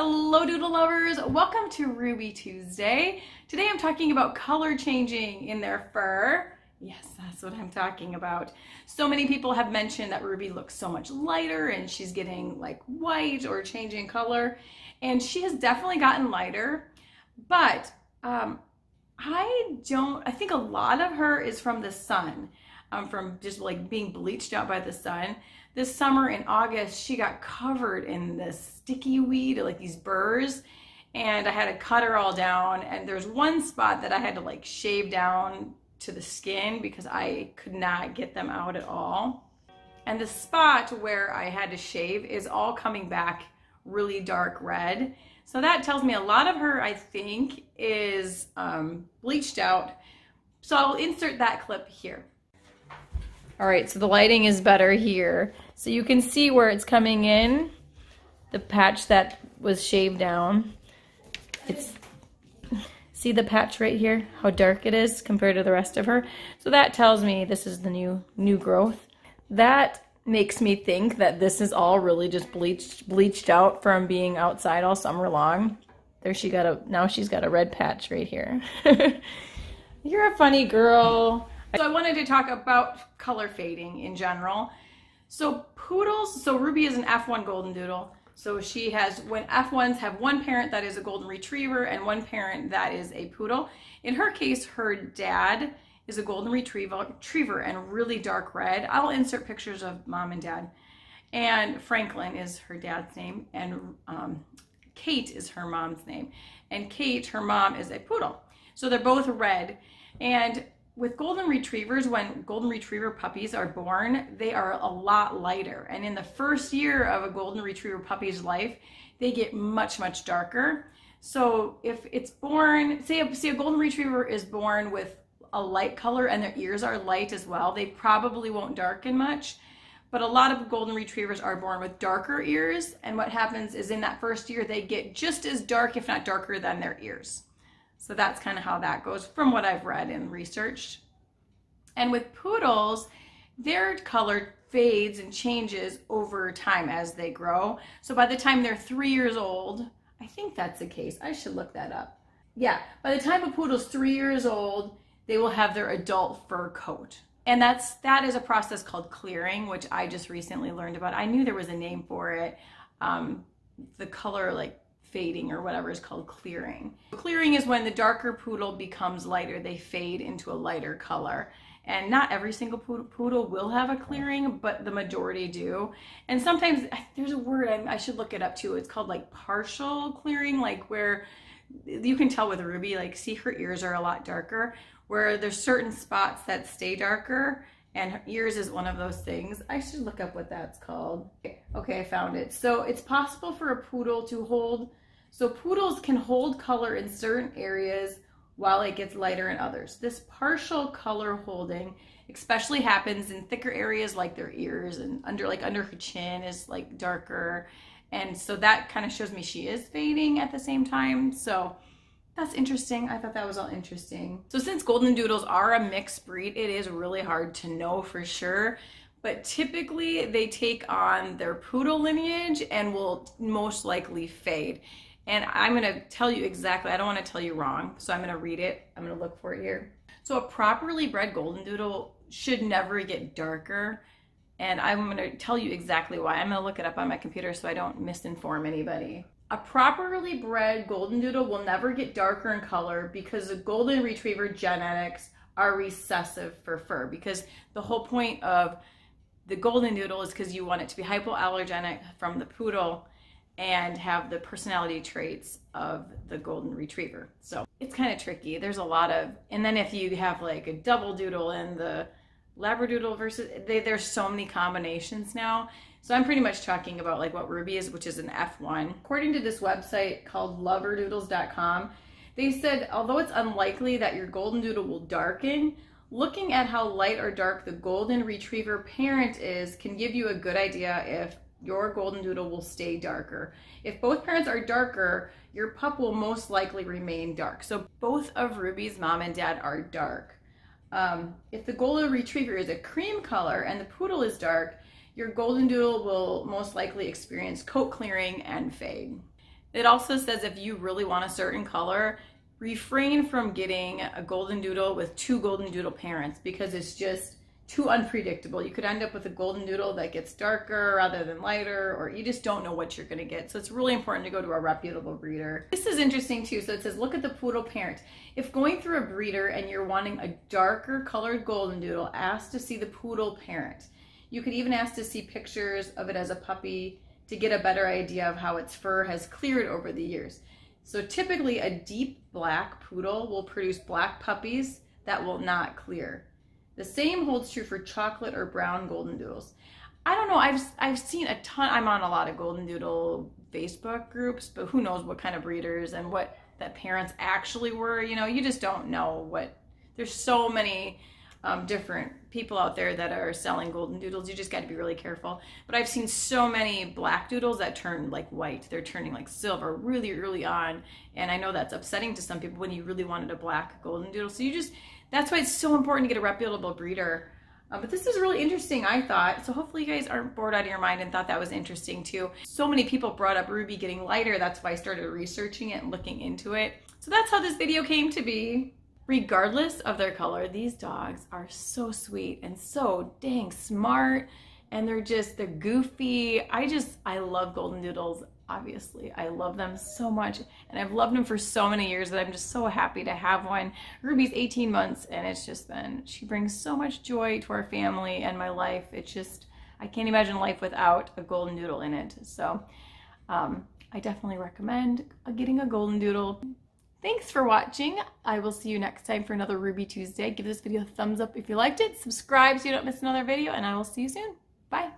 Hello doodle lovers, welcome to Ruby Tuesday. Today I'm talking about color changing in their fur. Yes, that's what I'm talking about. So many people have mentioned that Ruby looks so much lighter and she's getting like white or changing color. And she has definitely gotten lighter, but um, I don't, I think a lot of her is from the sun, um, from just like being bleached out by the sun. This summer in August, she got covered in this sticky weed, like these burrs, and I had to cut her all down. And there's one spot that I had to like shave down to the skin because I could not get them out at all. And the spot where I had to shave is all coming back really dark red. So that tells me a lot of her, I think, is um, bleached out. So I'll insert that clip here. All right, so the lighting is better here. So you can see where it's coming in, the patch that was shaved down. It's, see the patch right here, how dark it is compared to the rest of her? So that tells me this is the new, new growth. That makes me think that this is all really just bleached bleached out from being outside all summer long. There she got a now she's got a red patch right here. You're a funny girl. So I wanted to talk about color fading in general. So poodles, so Ruby is an F1 golden doodle. So she has, when F1s have one parent that is a golden retriever and one parent that is a poodle. In her case, her dad is a golden retriever, and really dark red. I'll insert pictures of mom and dad. And Franklin is her dad's name, and um, Kate is her mom's name. And Kate, her mom, is a poodle. So they're both red. And with golden retrievers, when golden retriever puppies are born, they are a lot lighter. And in the first year of a golden retriever puppy's life, they get much, much darker. So if it's born, say a, say a golden retriever is born with a light color and their ears are light as well, they probably won't darken much. But a lot of golden retrievers are born with darker ears, and what happens is in that first year they get just as dark, if not darker, than their ears. So that's kind of how that goes from what I've read and researched. And with poodles, their color fades and changes over time as they grow. So by the time they're three years old, I think that's the case. I should look that up. Yeah, by the time a poodle's three years old, they will have their adult fur coat. And that's that is a process called clearing, which I just recently learned about. I knew there was a name for it. Um, the color like fading or whatever is called clearing. Clearing is when the darker poodle becomes lighter. They fade into a lighter color. And not every single poodle will have a clearing, but the majority do. And sometimes there's a word I, I should look it up too. It's called like partial clearing, like where you can tell with Ruby, like see her ears are a lot darker where there's certain spots that stay darker and ears is one of those things. I should look up what that's called. Okay, I found it. So it's possible for a poodle to hold, so poodles can hold color in certain areas while it gets lighter in others. This partial color holding especially happens in thicker areas like their ears and under like under her chin is like darker. And so that kind of shows me she is fading at the same time. So that's interesting. I thought that was all interesting. So since Golden Doodles are a mixed breed, it is really hard to know for sure. But typically they take on their poodle lineage and will most likely fade. And I'm gonna tell you exactly, I don't wanna tell you wrong, so I'm gonna read it. I'm gonna look for it here. So a properly bred Golden Doodle should never get darker. And I'm gonna tell you exactly why. I'm gonna look it up on my computer so I don't misinform anybody. A properly bred golden doodle will never get darker in color because the golden retriever genetics are recessive for fur because the whole point of the golden doodle is because you want it to be hypoallergenic from the poodle and have the personality traits of the golden retriever. So it's kind of tricky. There's a lot of, and then if you have like a double doodle and the labradoodle versus, they, there's so many combinations now so I'm pretty much talking about like what Ruby is, which is an F1. According to this website called loverdoodles.com, they said although it's unlikely that your golden doodle will darken, looking at how light or dark the golden retriever parent is can give you a good idea if your golden doodle will stay darker. If both parents are darker, your pup will most likely remain dark. So both of Ruby's mom and dad are dark. Um, if the golden retriever is a cream color and the poodle is dark, your golden doodle will most likely experience coat clearing and fade. It also says if you really want a certain color, refrain from getting a golden doodle with two golden doodle parents because it's just too unpredictable. You could end up with a golden doodle that gets darker rather than lighter, or you just don't know what you're gonna get. So it's really important to go to a reputable breeder. This is interesting too. So it says, look at the poodle parent. If going through a breeder and you're wanting a darker colored golden doodle, ask to see the poodle parent. You could even ask to see pictures of it as a puppy to get a better idea of how its fur has cleared over the years. So typically a deep black poodle will produce black puppies that will not clear. The same holds true for chocolate or brown golden doodles. I don't know. I've I've seen a ton. I'm on a lot of golden doodle Facebook groups, but who knows what kind of breeders and what that parents actually were. You know, you just don't know what. There's so many um, different people out there that are selling golden doodles. You just got to be really careful. But I've seen so many black doodles that turn like white. They're turning like silver really early on, and I know that's upsetting to some people when you really wanted a black golden doodle. So you just that's why it's so important to get a reputable breeder. Uh, but this is really interesting, I thought. So hopefully you guys aren't bored out of your mind and thought that was interesting too. So many people brought up Ruby getting lighter. That's why I started researching it and looking into it. So that's how this video came to be. Regardless of their color, these dogs are so sweet and so dang smart. And they're just, they're goofy. I just, I love Golden Doodles obviously. I love them so much and I've loved them for so many years that I'm just so happy to have one. Ruby's 18 months and it's just been, she brings so much joy to our family and my life. It's just, I can't imagine life without a golden doodle in it. So um, I definitely recommend getting a golden doodle. Thanks for watching. I will see you next time for another Ruby Tuesday. Give this video a thumbs up if you liked it. Subscribe so you don't miss another video and I will see you soon. Bye.